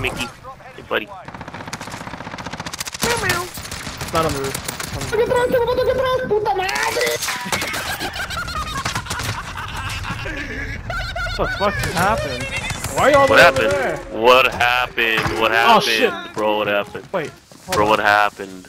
Mickey. Hey, buddy. It's not on the roof. On the roof. What the fuck happened? Why are y'all What over happened? there? What happened? What happened? Oh, shit. Bro, what happened? Wait. Bro, on. what happened?